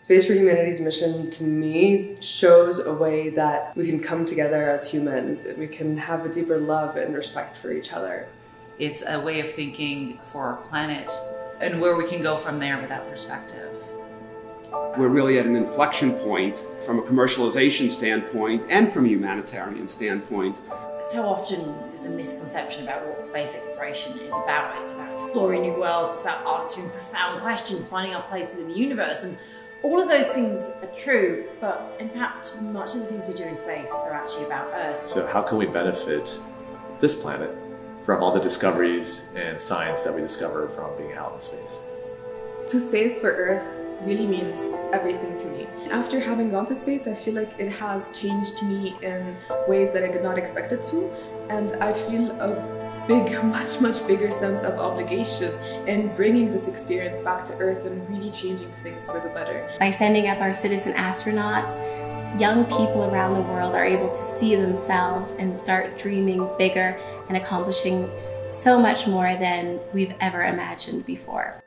Space for Humanity's mission to me shows a way that we can come together as humans and we can have a deeper love and respect for each other. It's a way of thinking for our planet and where we can go from there with that perspective. We're really at an inflection point from a commercialization standpoint and from a humanitarian standpoint. So often there's a misconception about what space exploration is about. It's about exploring new worlds, it's about answering profound questions, finding our place within the universe. And all of those things are true, but in fact, much of the things we do in space are actually about Earth. So, how can we benefit this planet from all the discoveries and science that we discover from being out in space? To space for Earth really means everything to me. After having gone to space, I feel like it has changed me in ways that I did not expect it to, and I feel a big, much, much bigger sense of obligation in bringing this experience back to Earth and really changing things for the better. By sending up our citizen astronauts, young people around the world are able to see themselves and start dreaming bigger and accomplishing so much more than we've ever imagined before.